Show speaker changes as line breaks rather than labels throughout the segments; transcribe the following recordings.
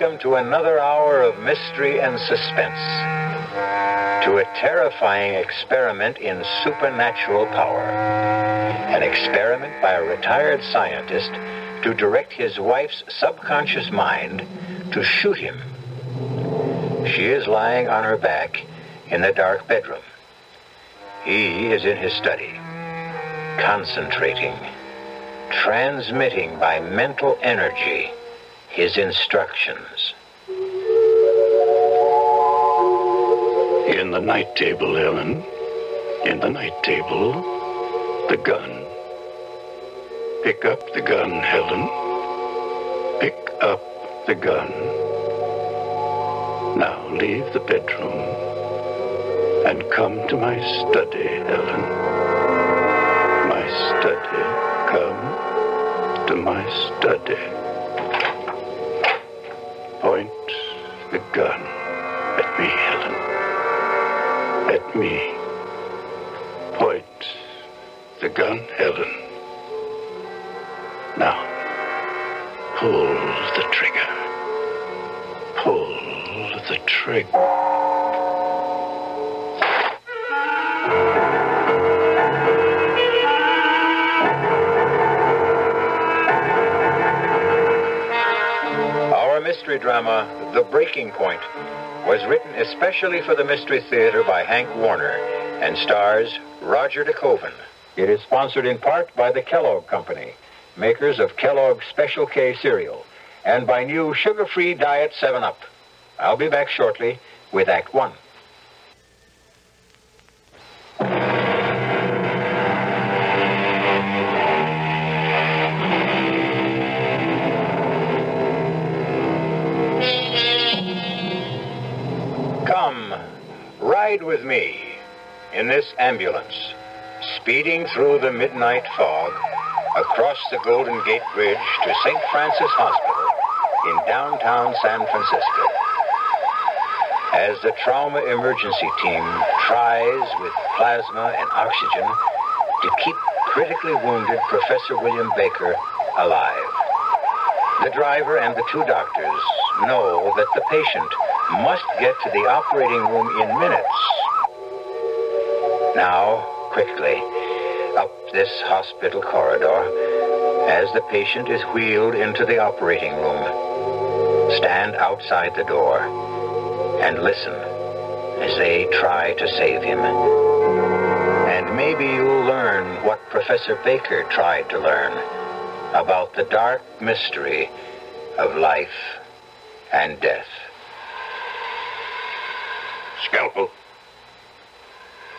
Welcome to another hour of mystery and suspense. To a terrifying experiment in supernatural power. An experiment by a retired scientist to direct his wife's subconscious mind to shoot him. She is lying on her back in the dark bedroom. He is in his study, concentrating, transmitting by mental energy his instructions.
In the night table, Helen. In the night table, the gun. Pick up the gun, Helen. Pick up the gun. Now leave the bedroom and come to my study, Helen. My study. Come to my study. Gun at me, Helen. At me. Point the gun, Helen. Now, pull the trigger. Pull the trigger.
drama The Breaking Point was written especially for the Mystery Theater by Hank Warner and stars Roger De Koven. It is sponsored in part by the Kellogg Company, makers of Kellogg's Special K cereal, and by new sugar-free diet 7-Up. I'll be back shortly with Act 1. Ride with me in this ambulance, speeding through the midnight fog, across the Golden Gate Bridge to St. Francis Hospital in downtown San Francisco. As the trauma emergency team tries with plasma and oxygen to keep critically wounded Professor William Baker alive. The driver and the two doctors know that the patient must get to the operating room in minutes. Now, quickly, up this hospital corridor, as the patient is wheeled into the operating room, stand outside the door and listen as they try to save him. And maybe you'll learn what Professor Baker tried to learn about the dark mystery of life and death.
Scalpel.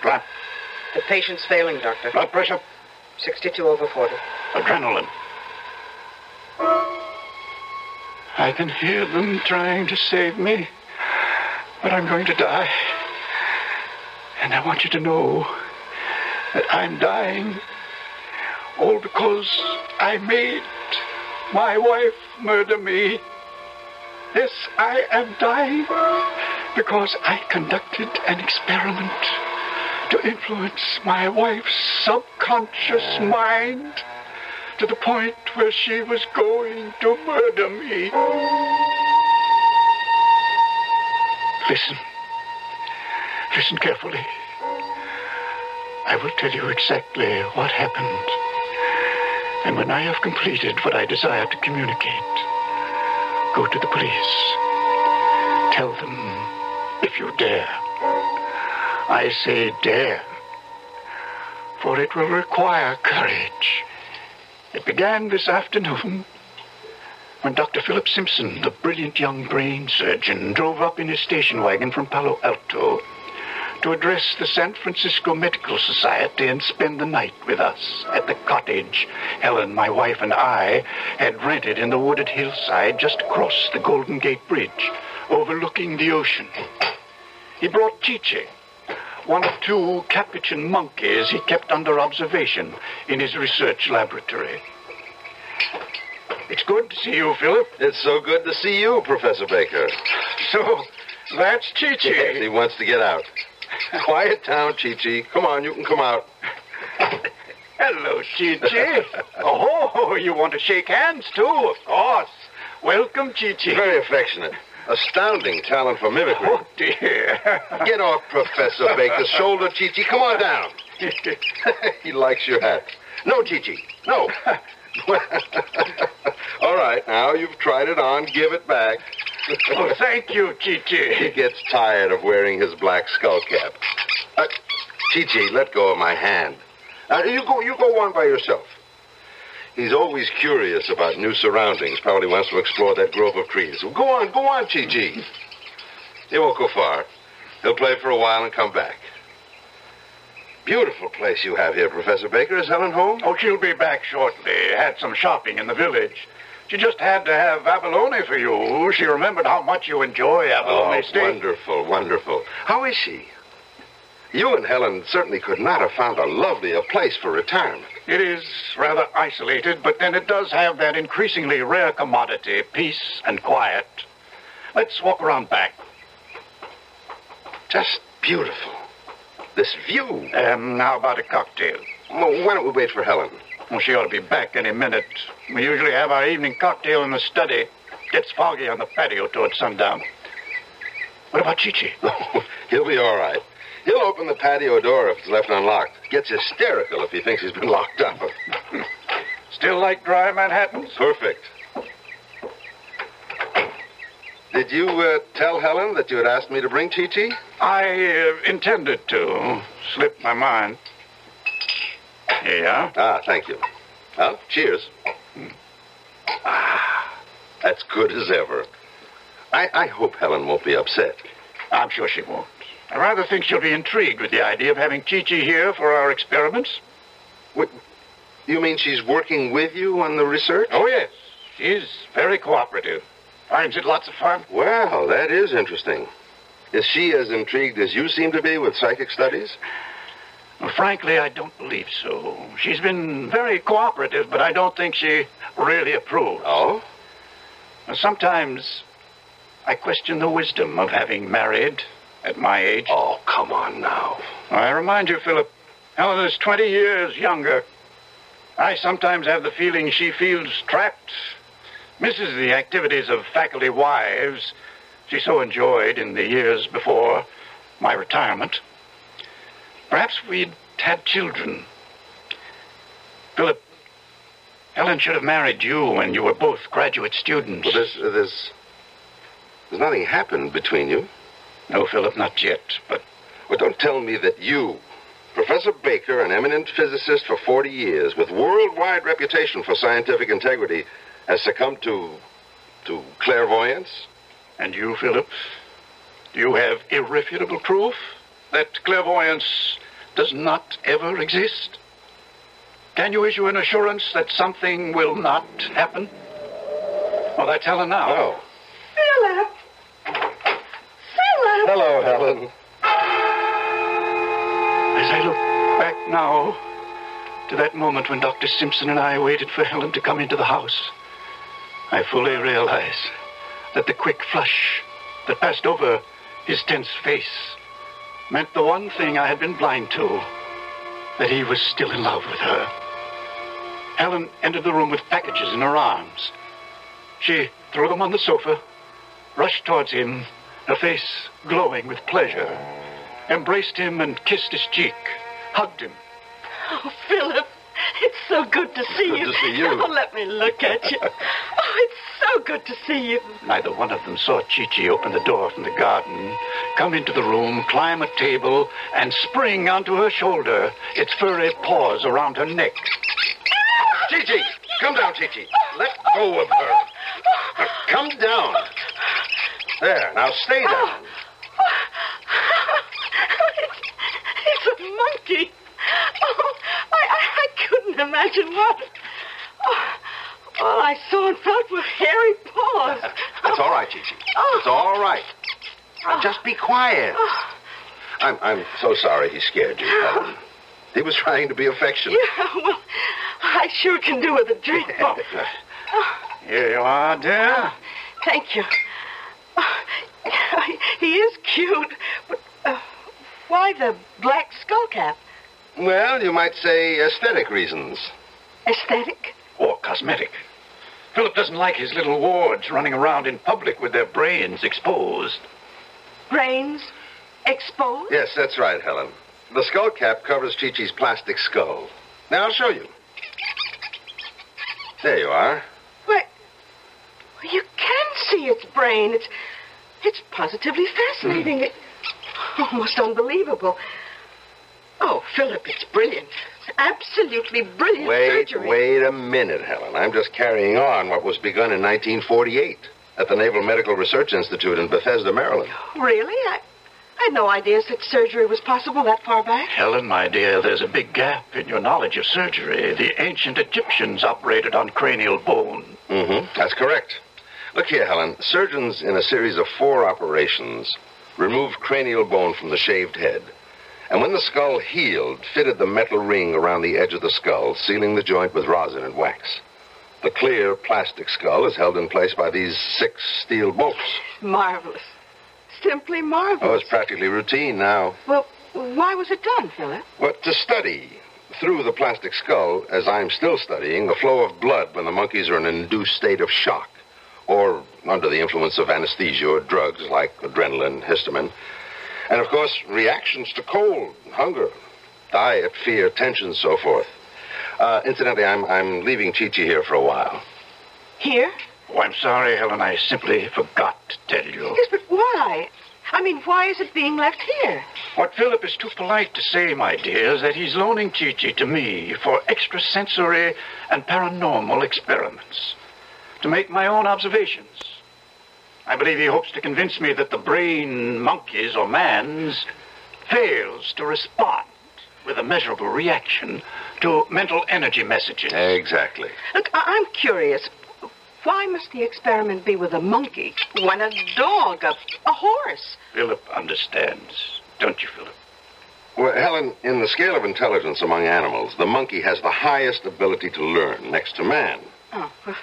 Drop.
The patient's failing, Doctor.
Blood pressure.
62 over 40.
Adrenaline. I can hear them trying to save me, but I'm going to die. And I want you to know that I'm dying all because I made my wife murder me. Yes, I am dying because I conducted an experiment to influence my wife's subconscious mind to the point where she was going to murder me. Listen. Listen carefully. I will tell you exactly what happened. And when I have completed what I desire to communicate, go to the police. Tell them, if you dare. I say dare. For it will require courage. It began this afternoon when Dr. Philip Simpson, the brilliant young brain surgeon, drove up in his station wagon from Palo Alto to address the San Francisco Medical Society and spend the night with us at the cottage Helen, my wife, and I had rented in the wooded hillside just across the Golden Gate Bridge, overlooking the ocean. He brought Chichi, one of two capuchin monkeys he kept under observation in his research laboratory. It's good to see you, Philip.
It's so good to see you, Professor Baker.
So, that's Chichi.
Yes, he wants to get out. Quiet down, Chi-Chi. Come on, you can come out.
Hello, Chichi. oh, you want to shake hands, too, of course. Welcome, Chichi.
Very affectionate. Astounding talent for mimicry.
Oh, dear.
Get off Professor Baker's shoulder, Chi-Chi. Come on down. he likes your hat. No, Chi-Chi. No. All right, now you've tried it on. Give it back.
oh, thank you,
He gets tired of wearing his black skull cap. Uh, Chi-Chi, let go of my hand. Uh, you go. You go on by yourself. He's always curious about new surroundings. Probably wants to explore that grove of trees. Well, go on, go on, Chi-Chi. He won't go far. He'll play for a while and come back. Beautiful place you have here, Professor Baker. Is Helen home?
Oh, she'll be back shortly. Had some shopping in the village. She just had to have abalone for you. She remembered how much you enjoy abalone
Oh,
steak.
wonderful, wonderful. How is she? You and Helen certainly could not have found a lovelier place for retirement.
It is rather isolated, but then it does have that increasingly rare commodity, peace and quiet. Let's walk around back.
Just beautiful. This view.
Um, how about a cocktail?
Well, why don't we wait for Helen?
Well, she ought to be back any minute. We usually have our evening cocktail in the study. Gets foggy on the patio towards sundown. What about Chichi?
He'll be all right. He'll open the patio door if it's left unlocked. Gets hysterical if he thinks he's been locked up.
Still like dry Manhattans?
Perfect. Did you uh, tell Helen that you had asked me to bring Chi Chi?
I uh, intended to. Slipped my mind. Yeah?
Ah, thank you. Well, cheers. Ah, that's good as ever. I, I hope Helen won't be upset.
I'm sure she won't. I rather think she'll be intrigued with the idea of having Chi-Chi here for our experiments.
What, you mean she's working with you on the research?
Oh, yes. She's very cooperative. Finds it lots of fun.
Well, that is interesting. Is she as intrigued as you seem to be with psychic studies?
Well, frankly, I don't believe so. She's been very cooperative, but I don't think she really approves.
Oh?
Sometimes I question the wisdom of having married at my age.
Oh, come on now.
I remind you, Philip, Helen is 20 years younger. I sometimes have the feeling she feels trapped, misses the activities of faculty wives she so enjoyed in the years before my retirement. Perhaps we'd had children. Philip, Helen should have married you when you were both graduate students.
Well, there's, uh, there's, there's nothing happened between you.
No, Philip, not yet, but
Well, don't tell me that you, Professor Baker, an eminent physicist for 40 years, with worldwide reputation for scientific integrity, has succumbed to, to clairvoyance?
And you, Philip? Do you have irrefutable proof that clairvoyance does not ever exist? Can you issue an assurance that something will not happen? Well, that's Helen now.
Oh.
Philip! Philip!
Hello, Helen.
As I look back now to that moment when Dr. Simpson and I waited for Helen to come into the house, I fully realize that the quick flush that passed over his tense face meant the one thing I had been blind to that he was still in love with her. Helen entered the room with packages in her arms. She threw them on the sofa, rushed towards him, her face glowing with pleasure, embraced him and kissed his cheek, hugged him.
Oh, Philip, it's so good to see
Good
you.
to see you.
Oh, let me look at you. Oh, it's so good to see you.
Neither one of them saw Chi-Chi open the door from the garden, come into the room, climb a table, and spring onto her shoulder, its furry paws around her neck.
Chi-Chi, come down, Chi-Chi. Let go of her. Now, come down. There, now stay down. Oh.
It's a monkey. Oh, I, I, I couldn't imagine what. Oh, all I saw and felt were hairy paws.
It's all right, Chi-Chi.
Oh.
It's all right. Now, oh. just be quiet. Oh. I'm, I'm so sorry he scared you. He was trying to be affectionate.
Yeah, well, I sure can do with a drink. Oh,
Here you are, dear.
thank you. He is cute, but uh, why the black skull cap?
Well, you might say aesthetic reasons.
Aesthetic?
Or cosmetic. Philip doesn't like his little wards running around in public with their brains exposed.
Brains? Exposed?
Yes, that's right, Helen. The skull cap covers Chi-Chi's plastic skull. Now, I'll show you. There you are.
Why, you can see its brain. It's, it's positively fascinating. It, almost unbelievable. Oh, Philip, it's brilliant. It's absolutely brilliant
Wait,
surgery.
wait a minute, Helen. I'm just carrying on what was begun in 1948 at the Naval Medical Research Institute in Bethesda, Maryland.
Really? I, I had no idea such surgery was possible that far back.
Helen, my dear, there's a big gap in your knowledge of surgery. The ancient Egyptians operated on cranial bone.
Mm-hmm. That's correct. Look here, Helen. Surgeons in a series of four operations removed cranial bone from the shaved head. And when the skull healed, fitted the metal ring around the edge of the skull, sealing the joint with rosin and wax. The clear plastic skull is held in place by these six steel bolts.
Marvelous. Simply marvelous.
Oh, it's practically routine now.
Well, why was it done, Philip?
Well, to study through the plastic skull, as I'm still studying, the flow of blood when the monkeys are in an induced state of shock or under the influence of anesthesia or drugs like adrenaline, histamine. And of course, reactions to cold, hunger, diet, fear, tension, so forth. Uh, incidentally, I'm, I'm leaving Chi Chi here for a while.
Here?
Oh, I'm sorry, Helen. I simply forgot to tell you.
Yes, but why? I mean, why is it being left here?
What Philip is too polite to say, my dear, is that he's loaning Chi-Chi to me for extrasensory and paranormal experiments. To make my own observations. I believe he hopes to convince me that the brain monkeys or man's fails to respond with a measurable reaction to mental energy messages.
Exactly.
Look, I- I'm curious. Why must the experiment be with a monkey when a dog, a, a horse?
Philip understands. Don't you, Philip?
Well, Helen, in the scale of intelligence among animals, the monkey has the highest ability to learn next to man.
Oh, well-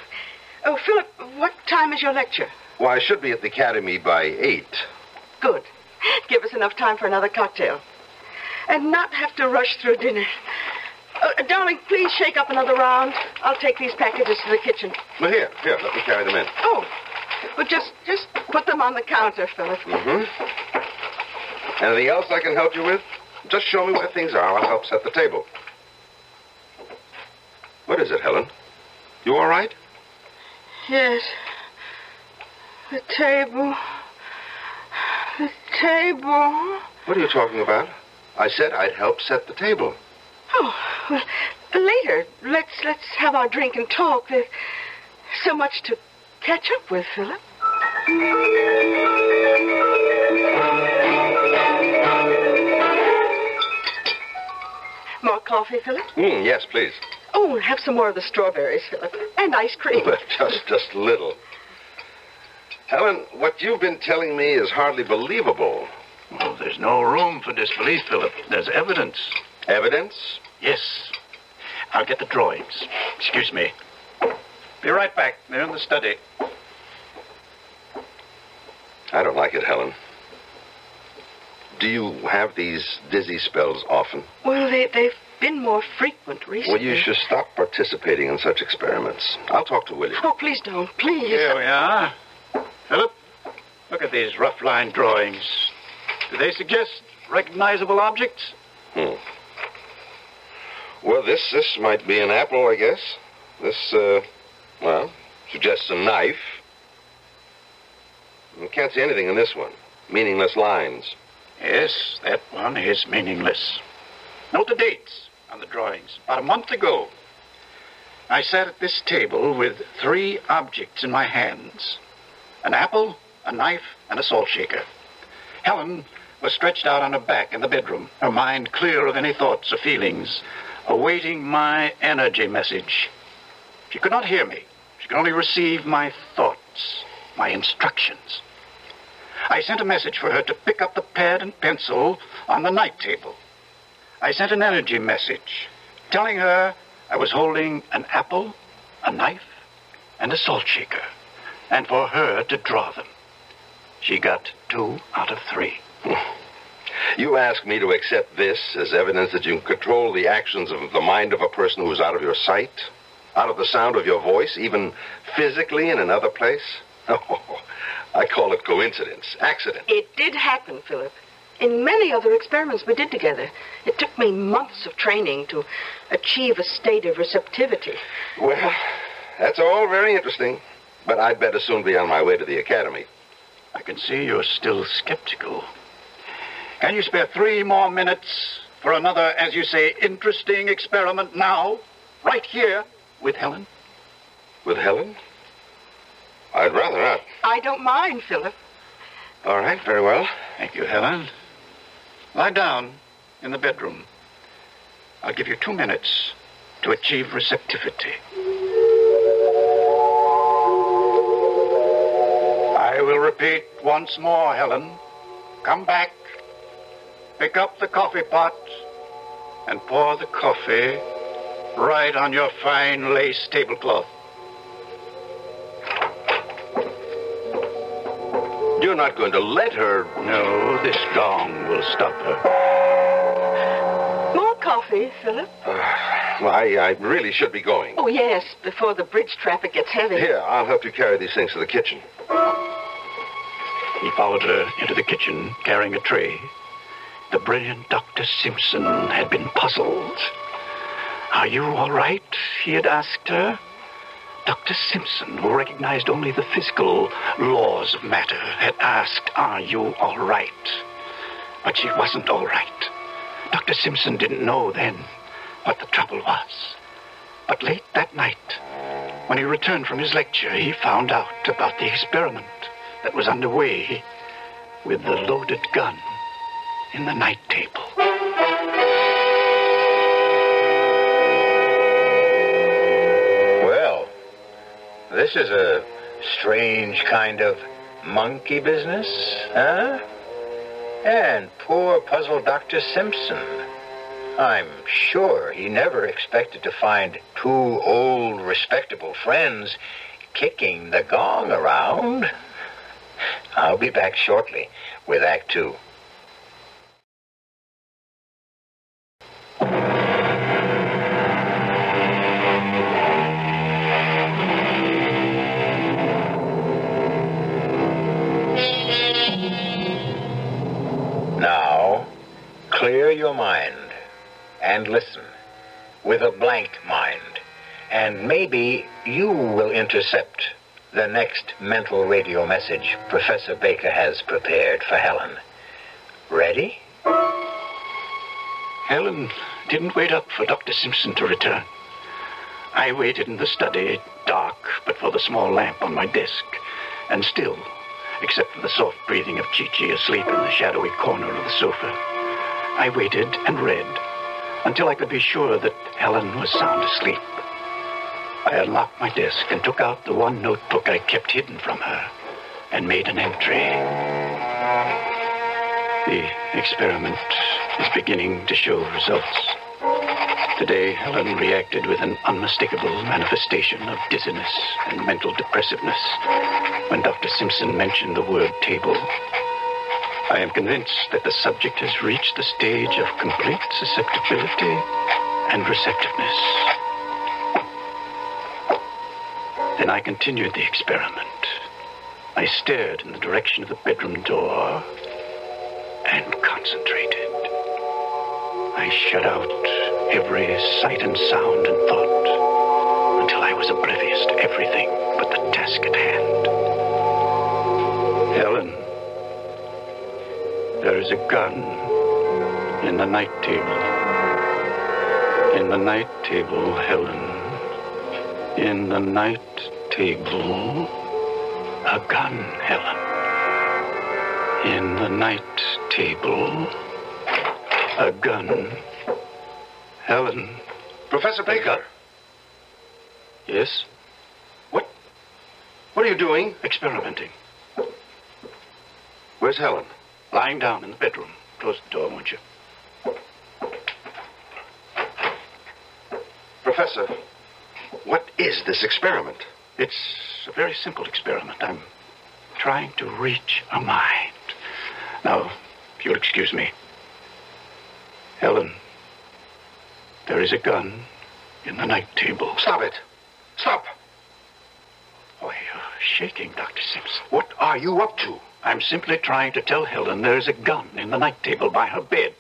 oh, Philip, what time is your lecture?
Why, I should be at the academy by eight.
Good. Give us enough time for another cocktail. And not have to rush through dinner. Uh, darling, please shake up another round. I'll take these packages to the kitchen.
Well, here, here, let me carry them in.
Oh, well, just just put them on the counter, Philip.
Mm-hmm. Anything else I can help you with? Just show me where things are. I'll help set the table. What is it, Helen? You all right?
Yes. The table. The table.
What are you talking about? I said I'd help set the table.
Oh, well, later. Let's let's have our drink and talk. There's so much to catch up with, Philip. More coffee, Philip?
Mm, yes, please.
Oh, have some more of the strawberries, Philip. And ice cream.
But just, just a little. Helen, what you've been telling me is hardly believable.
Well, there's no room for disbelief, Philip. There's evidence.
Evidence?
Yes. I'll get the drawings. Excuse me. Be right back. They're in the study.
I don't like it, Helen. Do you have these dizzy spells often?
Well, they, they've been more frequent recently.
Well, you should stop participating in such experiments. I'll talk to Willie.
Oh, please don't. Please.
Here we are. Philip, look at these rough line drawings. Do they suggest recognizable objects?
Hmm. Well, this this might be an apple, I guess. This, uh, well, suggests a knife. I can't see anything in this one. Meaningless lines.
Yes, that one is meaningless. Note the dates on the drawings. About a month ago, I sat at this table with three objects in my hands an apple, a knife, and a salt shaker. Helen, was stretched out on her back in the bedroom, her mind clear of any thoughts or feelings, awaiting my energy message. She could not hear me. She could only receive my thoughts, my instructions. I sent a message for her to pick up the pad and pencil on the night table. I sent an energy message telling her I was holding an apple, a knife, and a salt shaker, and for her to draw them. She got two out of three.
You ask me to accept this as evidence that you can control the actions of the mind of a person who's out of your sight, out of the sound of your voice, even physically in another place? Oh, I call it coincidence, accident.
It did happen, Philip. In many other experiments we did together. It took me months of training to achieve a state of receptivity.
Well, that's all very interesting, but I'd better soon be on my way to the academy.
I can see you're still skeptical. Can you spare three more minutes for another, as you say, interesting experiment now? Right here with Helen?
With Helen? I'd rather not.
I don't mind, Philip.
All right, very well.
Thank you, Helen. Lie down in the bedroom. I'll give you two minutes to achieve receptivity. I will repeat once more, Helen. Come back, pick up the coffee pot, and pour the coffee right on your fine lace tablecloth.
You're not going to let her.
No, this gong will stop her.
More coffee, Philip?
Uh, well, I, I really should be going.
Oh, yes, before the bridge traffic gets heavy.
Here, I'll help you carry these things to the kitchen.
He followed her into the kitchen, carrying a tray. The brilliant Dr. Simpson had been puzzled. Are you all right? He had asked her. Dr. Simpson, who recognized only the physical laws of matter, had asked, Are you all right? But she wasn't all right. Dr. Simpson didn't know then what the trouble was. But late that night, when he returned from his lecture, he found out about the experiment that was underway with the loaded gun in the night table.
This is a strange kind of monkey business, huh? And poor puzzled Dr. Simpson. I'm sure he never expected to find two old, respectable friends kicking the gong around. I'll be back shortly with Act Two. Clear your mind and listen with a blank mind, and maybe you will intercept the next mental radio message Professor Baker has prepared for Helen. Ready?
Helen didn't wait up for Dr. Simpson to return. I waited in the study, dark but for the small lamp on my desk, and still, except for the soft breathing of Chi-Chi asleep in the shadowy corner of the sofa. I waited and read until I could be sure that Helen was sound asleep. I unlocked my desk and took out the one notebook I kept hidden from her and made an entry. The experiment is beginning to show results. Today, Helen reacted with an unmistakable manifestation of dizziness and mental depressiveness when Dr. Simpson mentioned the word table. I am convinced that the subject has reached the stage of complete susceptibility and receptiveness. Then I continued the experiment. I stared in the direction of the bedroom door and concentrated. I shut out every sight and sound and thought until I was oblivious to everything but the task at hand. Helen, there is a gun in the night table. In the night table, Helen. In the night table, a gun, Helen. In the night table, a gun. Helen.
Professor Baker.
Yes?
What? What are you doing?
Experimenting.
Where's Helen?
Lying down in the bedroom. Close the door, won't you?
Professor, what is this experiment?
It's a very simple experiment. I'm trying to reach a mind. Now, if you'll excuse me. Helen, there is a gun in the night table.
Stop it. Stop.
Why, you're shaking, Dr. Simpson.
What are you up to?
I'm simply trying to tell Helen there's a gun in the night table by her bed.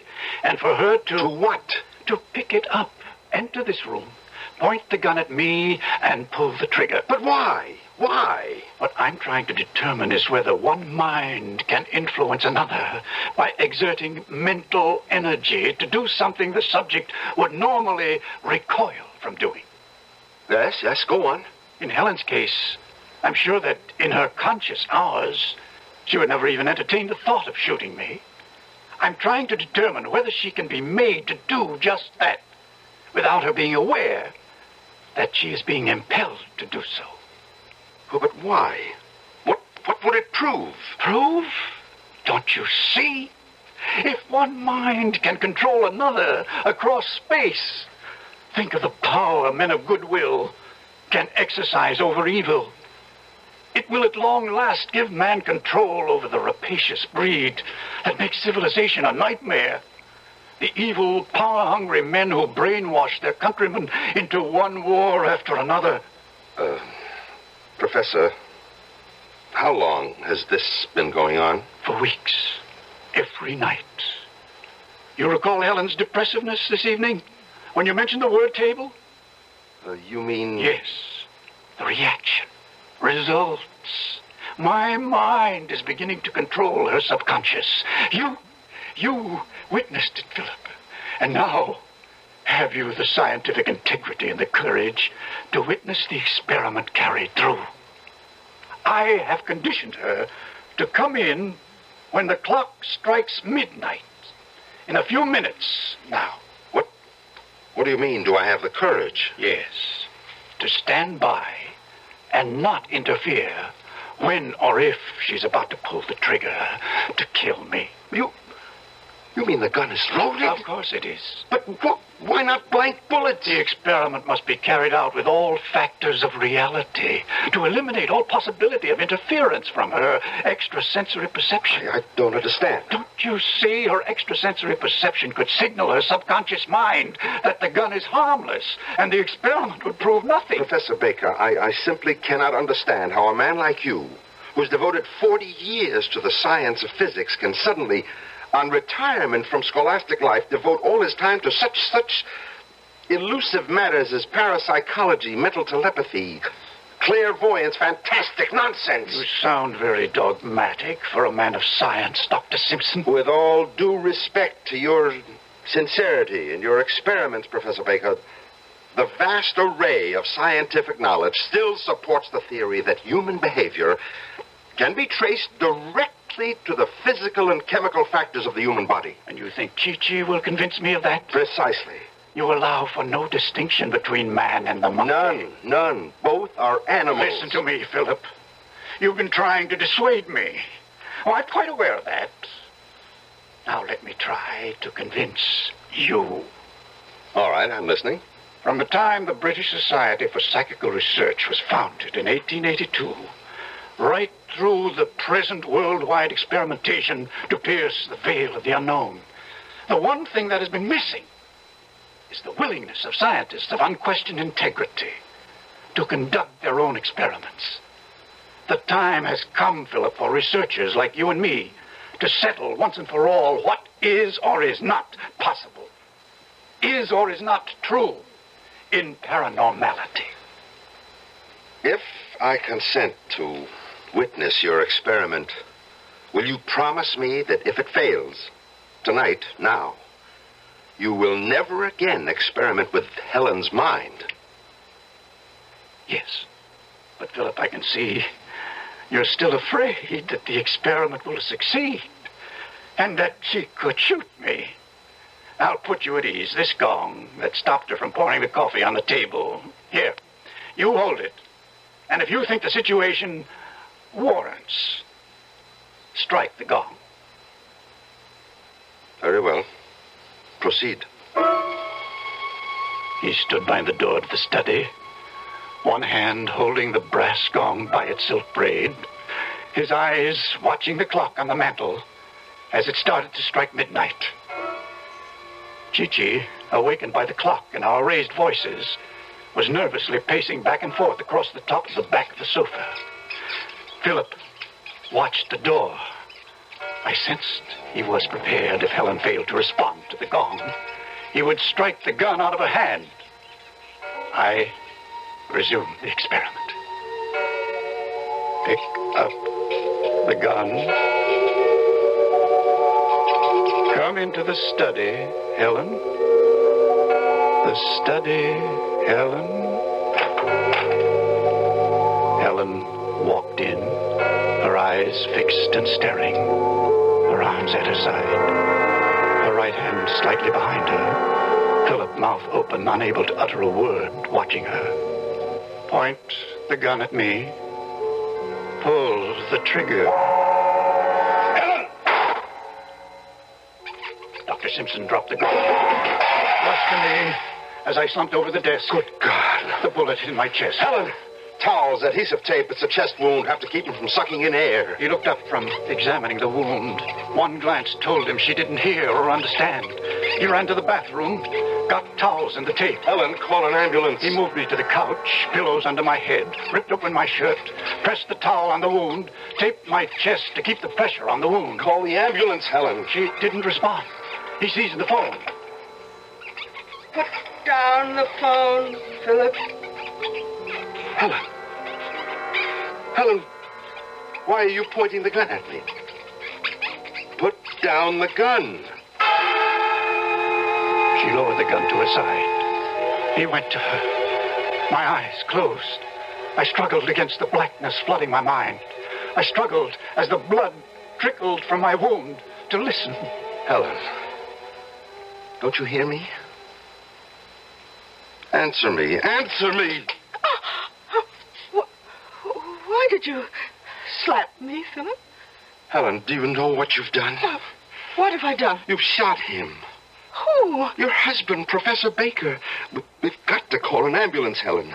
And for her to.
To what?
To pick it up, enter this room, point the gun at me, and pull the trigger.
But why? Why?
What I'm trying to determine is whether one mind can influence another by exerting mental energy to do something the subject would normally recoil from doing.
Yes, yes, go on.
In Helen's case, I'm sure that in her conscious hours, she would never even entertain the thought of shooting me. I'm trying to determine whether she can be made to do just that without her being aware that she is being impelled to do so.
But why? What, what would it prove?
Prove? Don't you see? If one mind can control another across space, think of the power men of goodwill can exercise over evil. It will at long last give man control over the rapacious breed that makes civilization a nightmare. The evil, power hungry men who brainwash their countrymen into one war after another.
Uh, Professor, how long has this been going on?
For weeks. Every night. You recall Helen's depressiveness this evening? When you mentioned the word table?
Uh, you mean.
Yes. The reaction. Results. My mind is beginning to control her subconscious. You. You witnessed it, Philip. And now, have you the scientific integrity and the courage to witness the experiment carried through? I have conditioned her to come in when the clock strikes midnight. In a few minutes now.
What? What do you mean? Do I have the courage?
Yes. To stand by and not interfere when or if she's about to pull the trigger to kill me.
You. You mean the gun is loaded?
Of course it is.
But wh- why not blank bullets?
The experiment must be carried out with all factors of reality to eliminate all possibility of interference from her extrasensory perception.
I, I don't understand.
Don't you see? Her extrasensory perception could signal her subconscious mind that the gun is harmless, and the experiment would prove nothing.
Professor Baker, I, I simply cannot understand how a man like you, who's devoted 40 years to the science of physics, can suddenly, on retirement from scholastic life, devote all his time to such, such elusive matters as parapsychology, mental telepathy, clairvoyance, fantastic nonsense.
You sound very dogmatic for a man of science, Dr. Simpson.
With all due respect to your sincerity and your experiments, Professor Baker, the vast array of scientific knowledge still supports the theory that human behavior can be traced directly to the physical and chemical factors of the human body.
And you think Chi-Chi will convince me of that?
Precisely.
You allow for no distinction between man and the monkey.
None, none. Both are animals.
Listen to me, Philip. You've been trying to dissuade me. Oh, I'm quite aware of that. Now let me try to convince you.
All right, I'm listening.
From the time the British Society for Psychical Research was founded in 1882, right through the present worldwide experimentation to pierce the veil of the unknown, the one thing that has been missing is the willingness of scientists of unquestioned integrity to conduct their own experiments. The time has come, Philip, for researchers like you and me to settle once and for all what is or is not possible, is or is not true in paranormality.
If I consent to witness your experiment, will you promise me that if it fails, tonight, now, you will never again experiment with Helen's mind?
Yes. But, Philip, I can see you're still afraid that the experiment will succeed. and that she could shoot me. I'll put you at ease. This gong that stopped her from pouring the coffee on the table. Here, you hold it. And if you think the situation warrants, strike the gong.
Very well. Proceed.
He stood by the door of the study, one hand holding the brass gong by its silk braid, his eyes watching the clock on the mantel as it started to strike midnight. Chi-Chi, awakened by the clock and our raised voices, was nervously pacing back and forth across the top of the back of the sofa. Philip watched the door. I sensed he was prepared if Helen failed to respond to the gong. He would strike the gun out of her hand. I resumed the experiment. Pick up the gun. Come into the study, Helen. The study, Helen. Helen walked in, her eyes fixed and staring, her arms at her side, her right hand slightly behind her, Philip mouth open, unable to utter a word, watching her. Point the gun at me. Pull the trigger. Dr. Simpson dropped the gun. Rushed to me as I slumped over the desk.
Good God.
The bullet hit my chest.
Helen! Towels, adhesive tape. It's a chest wound. Have to keep him from sucking in air.
He looked up from examining the wound. One glance told him she didn't hear or understand. He ran to the bathroom, got towels and the tape.
Helen, call an ambulance.
He moved me to the couch, pillows under my head, ripped open my shirt, pressed the towel on the wound, taped my chest to keep the pressure on the wound.
Call the ambulance, Helen.
She didn't respond. He seized the phone.
Put down the phone, Philip.
Helen. Helen, why are you pointing the gun at me? Put down the gun.
She lowered the gun to her side. He went to her. My eyes closed. I struggled against the blackness flooding my mind. I struggled as the blood trickled from my wound to listen.
Helen, don't you hear me? Answer me. Answer me.
Did you slap me, Philip?
Helen, do you know what you've done?
What have I done?
You've shot him.
Who?
Your husband, Professor Baker. We- We've got to call an ambulance, Helen.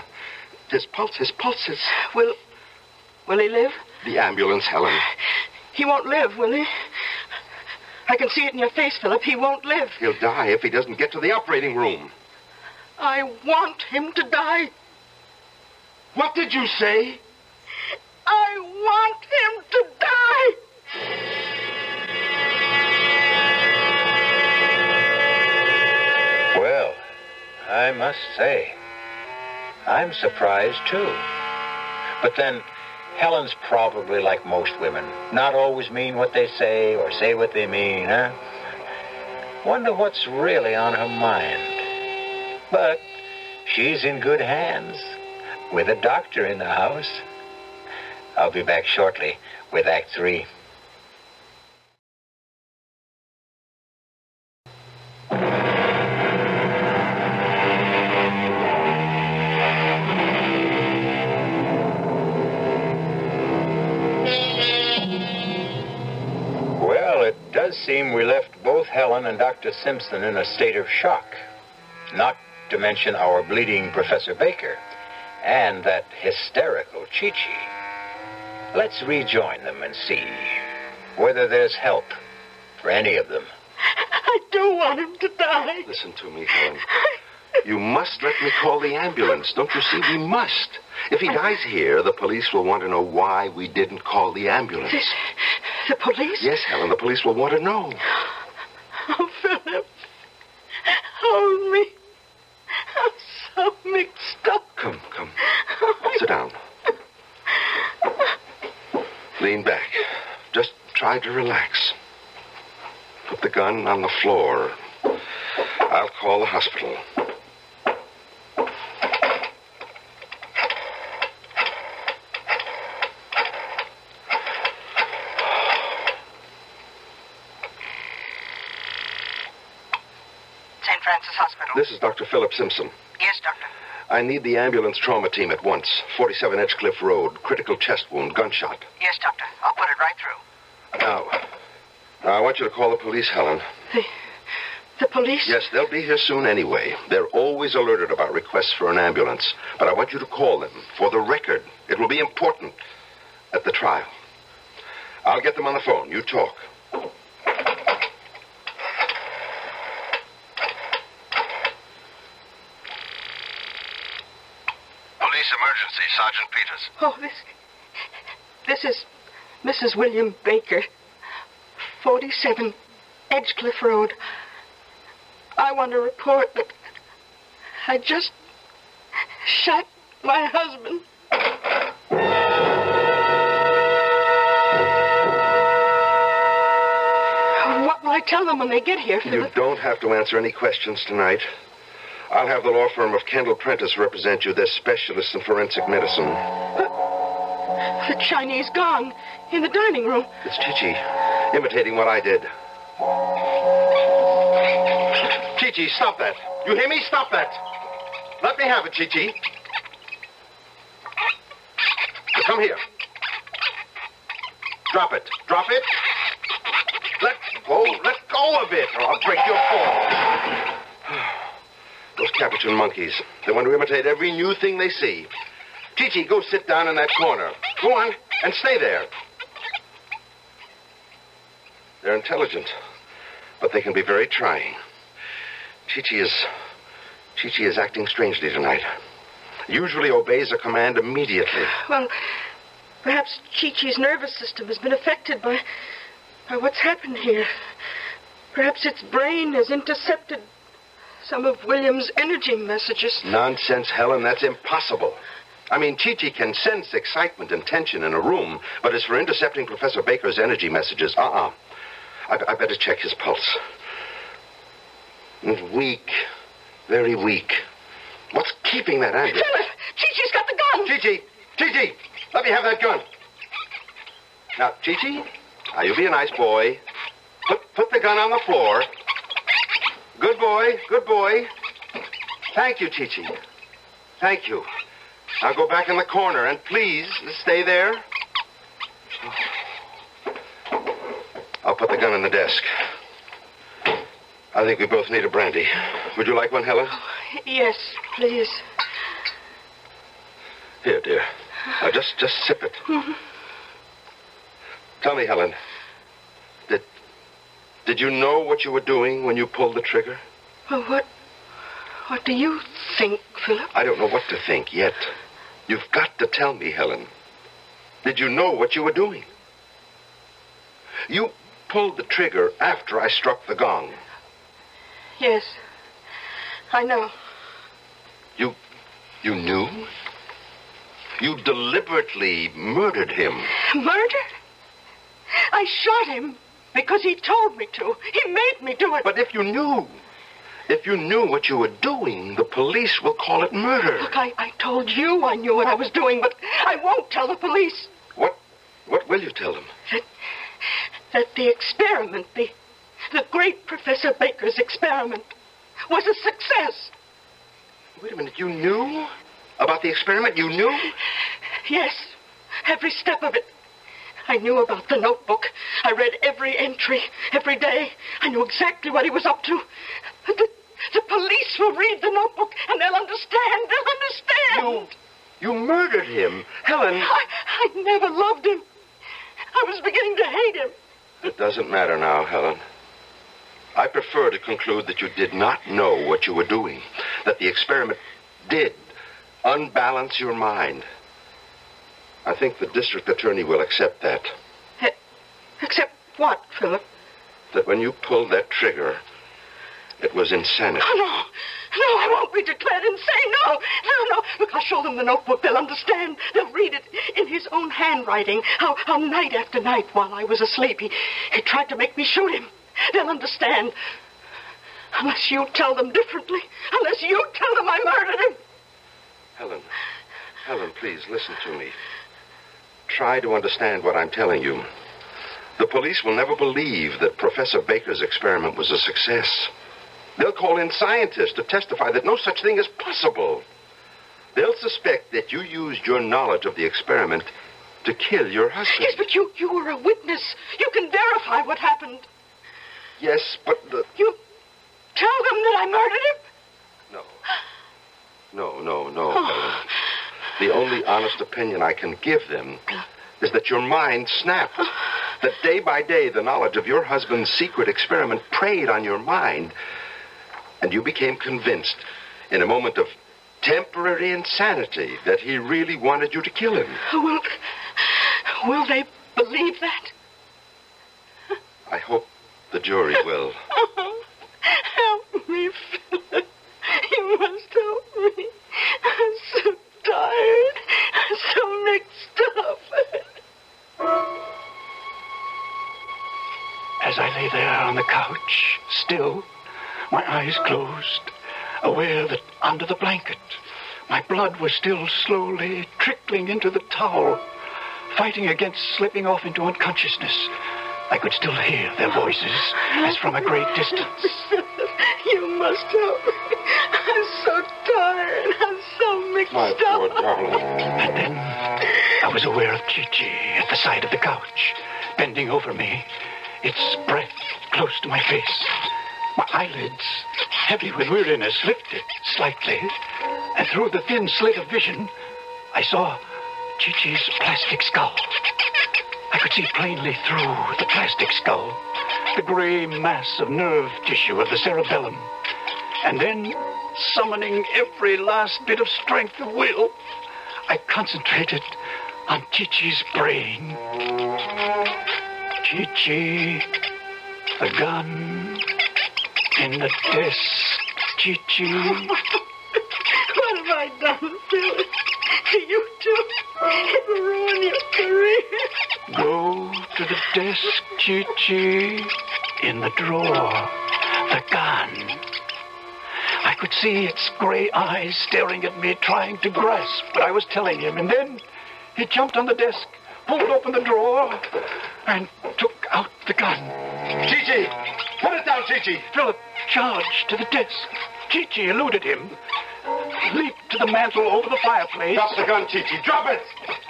His pulse, his pulses.
Will. Will he live?
The ambulance, Helen.
He won't live, will he? I can see it in your face, Philip. He won't live.
He'll die if he doesn't get to the operating room.
I want him to die.
What did you say?
I want him to die.
Well, I must say, I'm surprised too. But then, Helen's probably like most women. Not always mean what they say or say what they mean, huh? Wonder what's really on her mind. But she's in good hands with a doctor in the house. I'll be back shortly with Act Three. Well, it does seem we left both Helen and Dr. Simpson in a state of shock. Not to mention our bleeding Professor Baker and that hysterical Chi Chi. Let's rejoin them and see whether there's help for any of them.
I do want him to die.
Listen to me, Helen. You must let me call the ambulance. Don't you see? We must. If he dies here, the police will want to know why we didn't call the ambulance.
This, the police?
Yes, Helen, the police will want to know.
Oh, Philip. Hold me. I'm so mixed up.
Come, come. Oh, Sit down. Lean back. Just try to relax. Put the gun on the floor. I'll call the hospital. St.
Francis Hospital.
This is Dr. Philip Simpson.
Yes, Doctor.
I need the ambulance trauma team at once. 47 Edgecliff Road. Critical chest wound, gunshot.
Yes, Doctor. I'll put it right through.
Now, now, I want you to call the police, Helen.
The, the police?
Yes, they'll be here soon anyway. They're always alerted about requests for an ambulance. But I want you to call them for the record. It will be important at the trial. I'll get them on the phone. You talk.
Police emergency, Sergeant Peters.
Oh, this. This is Mrs. William Baker, 47 Edgecliff Road. I want to report that I just shot my husband. What will I tell them when they get here,
You don't have to answer any questions tonight. I'll have the law firm of Kendall Prentice represent you. They're specialists in forensic medicine.
Uh, The Chinese gong in the dining room.
It's Chichi, imitating what I did. Chichi, stop that. You hear me? Stop that. Let me have it, Chichi. Come here. Drop it. Drop it. Let go. Let go of it, or I'll break your fall. Those capuchin monkeys. They want to imitate every new thing they see. Chichi, go sit down in that corner. Go on, and stay there. They're intelligent, but they can be very trying. Chichi is. Chichi is acting strangely tonight. Usually obeys a command immediately.
Well, perhaps Chi-Chi's nervous system has been affected by, by what's happened here. Perhaps its brain has intercepted some of William's energy messages.
Nonsense, Helen. That's impossible. I mean, Chichi can sense excitement and tension in a room, but as for intercepting Professor Baker's energy messages, uh-uh. I, I better check his pulse. It's weak. Very weak. What's keeping that ambulance?
Philip! Chi-Chi's got the gun!
Chichi! Chichi! Let me have that gun. Now, Chichi, now you be a nice boy. Put, put the gun on the floor. Good boy, good boy. Thank you, Chichi. Thank you. Now go back in the corner and please stay there. I'll put the gun in the desk. I think we both need a brandy. Would you like one, Helen?
Yes, please.
Here, dear. Now just just sip it. Tell me, Helen. Did did you know what you were doing when you pulled the trigger?
Well, what, what do you think, Philip?
I don't know what to think yet. You've got to tell me, Helen. Did you know what you were doing? You pulled the trigger after I struck the gong.
Yes, I know.
You you knew? You deliberately murdered him.
Murder? I shot him because he told me to. He made me do it.
But if you knew, if you knew what you were doing, the police will call it murder.
Look, I, I told you I knew what I was doing, but I won't tell the police
What what will you tell them?
That, that the experiment, the, the great Professor Baker's experiment, was a success.
Wait a minute, you knew about the experiment? You knew?
Yes, every step of it. I knew about the notebook. I read every entry, every day. I knew exactly what he was up to. The, the police will read the notebook and they'll understand. They'll understand.
You murdered him. Helen.
I, I never loved him. I was beginning to hate him.
It doesn't matter now, Helen. I prefer to conclude that you did not know what you were doing, that the experiment did unbalance your mind. I think the district attorney will accept that.
Eh, Except what, Philip?
That when you pulled that trigger, it was insanity.
Oh, no. No, I won't be declared insane. No, no, no. Look, I'll show them the notebook. They'll understand. They'll read it in his own handwriting. How, how night after night, while I was asleep, he, he tried to make me shoot him. They'll understand. Unless you tell them differently. Unless you tell them I murdered him.
Helen, Helen, please listen to me. Try to understand what I'm telling you. The police will never believe that Professor Baker's experiment was a success. They'll call in scientists to testify that no such thing is possible. They'll suspect that you used your knowledge of the experiment to kill your husband.
Yes, but you, you were a witness. You can verify what happened.
Yes, but the.
You tell them that I murdered him?
No. No, no, no, Helen. Oh. The only honest opinion I can give them is that your mind snapped. Oh. That day by day, the knowledge of your husband's secret experiment preyed on your mind, and you became convinced, in a moment of temporary insanity, that he really wanted you to kill him.
Will, will they believe that?
I hope the jury will.
eyes closed, aware that under the blanket, my blood was still slowly trickling into the towel, fighting against slipping off into unconsciousness. I could still hear their voices as from a great distance.
You must help me. I'm so tired. I'm so mixed
My
up.
poor darling.
And then I was aware of Chi-Chi at the side of the couch, bending over me, its breath close to my face. My eyelids, heavy with weariness, lifted slightly, and through the thin slit of vision, I saw Chi-Chi's plastic skull. I could see plainly through the plastic skull, the gray mass of nerve tissue of the cerebellum. And then, summoning every last bit of strength of will, I concentrated on Chi-Chi's brain. Chi-Chi, the gun, in the desk. Chi-Chi.
What have I done? To you too? It will ruin your career.
Go to the desk, Chi-Chi. In the drawer, the gun. I could see its gray eyes staring at me, trying to grasp what I was telling him. And then he jumped on the desk, pulled open the drawer, and took out the gun.
Chi-Chi! Put it down, Chi-Chi!
Philip charged to the desk. Chi-Chi eluded him, leaped to the mantel over the fireplace.
Drop the gun, Chi-Chi! Drop it!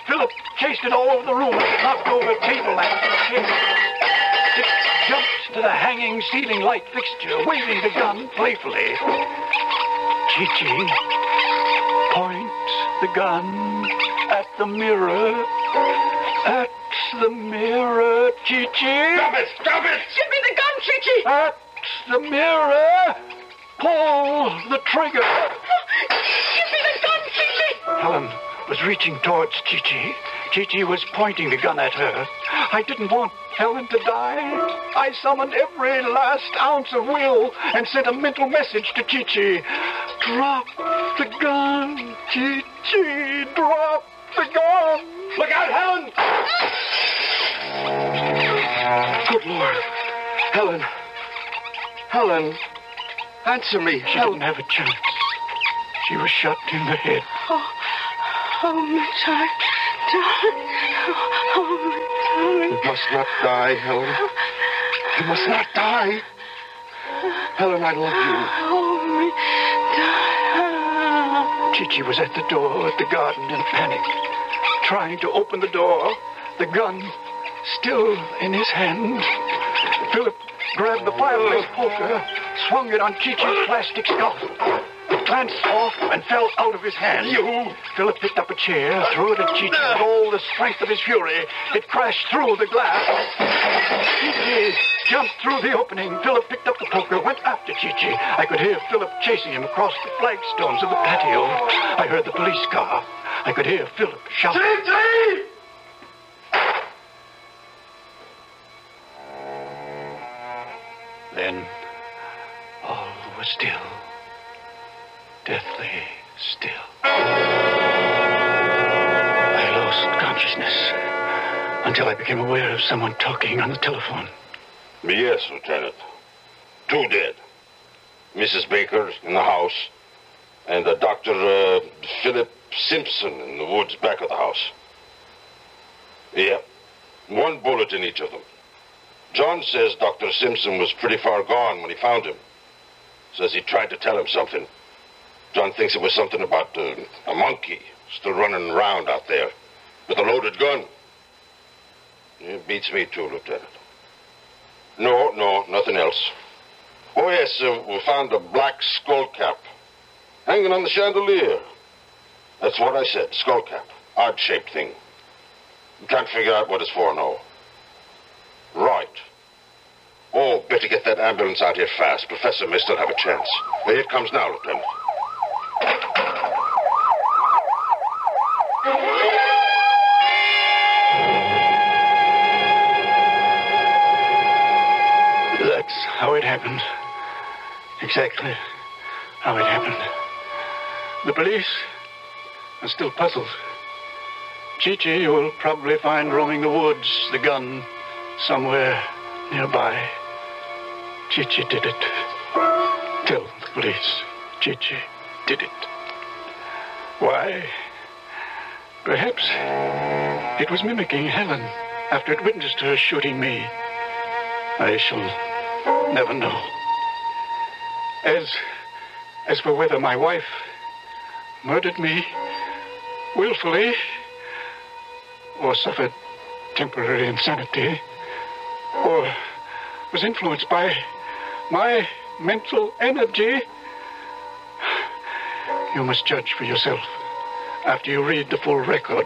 Philip chased it all over the room, knocked over table lamps. It jumped to the hanging ceiling light fixture, waving the gun playfully. Chi-Chi, point the gun at the mirror. At the mirror, Chi-Chi.
Drop it! Drop it!
Give me the gun, Chichi.
At the mirror, pull the trigger.
Give me the gun, Chichi.
Helen was reaching towards Chi-Chi. Chi-Chi was pointing the gun at her. I didn't want Helen to die. I summoned every last ounce of will and sent a mental message to Chi-Chi. Drop the gun, Chi-Chi. Drop the gun.
Look out, Helen! Good Lord. Helen. Helen. Answer me,
She
Helen.
didn't have a chance. She was shot in the head.
Oh, oh, my darling. Darling. Oh, my darling.
You must not die, Helen. You must not die. Helen, I love you.
Oh, my darling.
Chichi was at the door at the garden in panic, trying to open the door, the gun still in his hand. Philip grabbed the fireplace poker, swung it on Chichi's plastic skull. It glanced off and fell out of his hand.
You!
Philip picked up a chair, threw it at Chichi with all the strength of his fury. It crashed through the glass. Chichi jumped through the opening. Philip picked up the poker, went after Chichi. I could hear Philip chasing him across the flagstones of the patio. I heard the police car. I could hear Philip shouting.
Chi-Chi!
Then all was still, deathly still. I lost consciousness until I became aware of someone talking on the telephone.
Yes, Lieutenant. Two dead. Mrs. Baker in the house, and the Dr. Uh, Philip Simpson in the woods back of the house. Yeah, one bullet in each of them. John says Dr. Simpson was pretty far gone when he found him. Says he tried to tell him something. John thinks it was something about uh, a monkey still running around out there with a loaded gun. It beats me too, Lieutenant. No, no, nothing else. Oh, yes, uh, we found a black skull cap hanging on the chandelier. That's what I said, skull cap. Odd shaped thing. Can't figure out what it's for, no. Right. Oh, better get that ambulance out here fast. Professor may still have a chance. Here it comes now, Lieutenant.
That's how it happened. Exactly how it happened. The police are still puzzled. Chi-Chi you will probably find roaming the woods, the gun somewhere nearby. Chi-Chi did it. Tell the police Chi-Chi did it. Why? Perhaps it was mimicking Helen after it witnessed her shooting me. I shall never know. As as for whether my wife murdered me willfully or suffered temporary insanity or was influenced by my mental energy, you must judge for yourself after you read the full record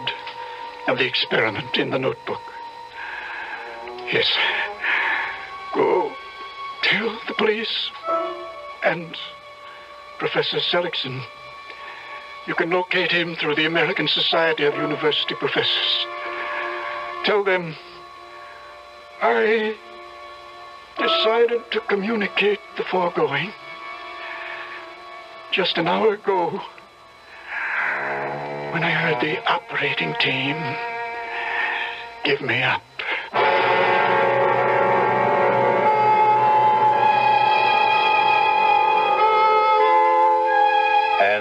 of the experiment in the notebook. Yes. Go tell the police and Professor Seligson. You can locate him through the American Society of University Professors. Tell them I decided to communicate the foregoing just an hour ago when I heard the operating team give me up.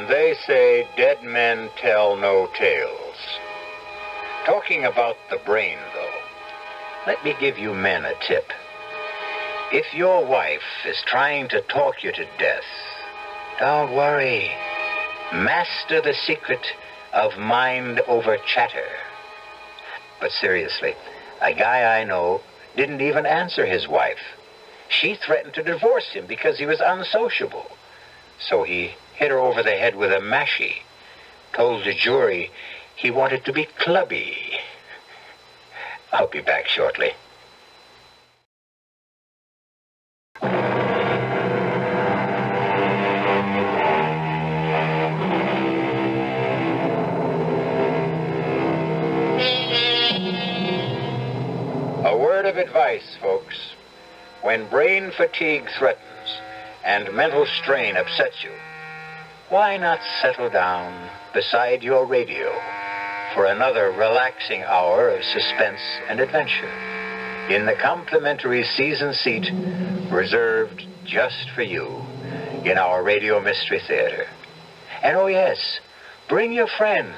And they say dead men tell no tales. Talking about the brain, though, let me give you men a tip. If your wife is trying to talk you to death, don't worry. Master the secret of mind over chatter. But seriously, a guy I know didn't even answer his wife. She threatened to divorce him because he was unsociable. So he hit her over the head with a mashie. Told the jury he wanted to be clubby. I'll be back shortly. A word of advice, folks. When brain fatigue threatens and mental strain upsets you, why not settle down beside your radio for another relaxing hour of suspense and adventure in the complimentary season seat reserved just for you in our Radio Mystery Theater. And oh, yes, bring your friends.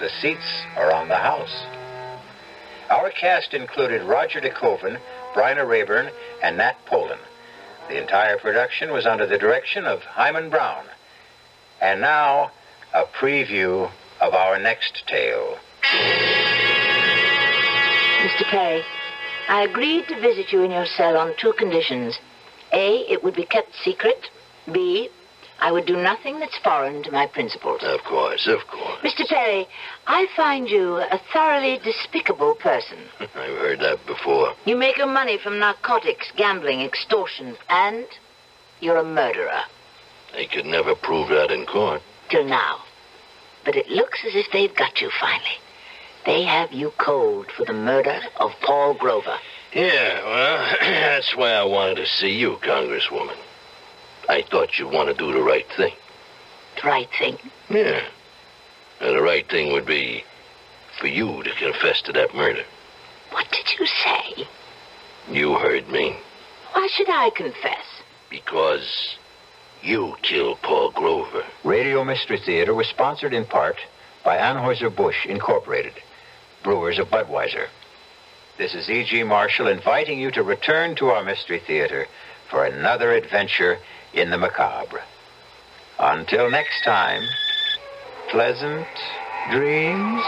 The seats are on the house. Our cast included Roger De Koven, Bryna Raeburn, and Nat Polen. The entire production was under the direction of Himan Brown. And now, a preview of our next tale.
Mr. Perry, I agreed to visit you in your cell on two conditions. A, it would be kept secret. B, I would do nothing that's foreign to my principles.
Of course, of course.
Mr. Perry, I find you a thoroughly despicable person.
I've heard that before.
You make your money from narcotics, gambling, extortion, and you're a murderer.
They could never prove that in court.
Till now. But it looks as if they've got you finally. They have you cold for the murder of Paul Grover.
Yeah, well, that's why I wanted to see you, Congresswoman. I thought you'd want to do the right thing.
The right thing.
Yeah. And the right thing would be for you to confess to that murder.
What did you say?
You heard me.
Why should I confess?
Because you killed Paul Grover.
Radio Mystery Theater was sponsored in part by Anheuser-Busch Incorporated, brewers of Budweiser. This is E.G. Marshall inviting you to return to our Mystery Theater for another adventure in the macabre. Until next time, pleasant dreams.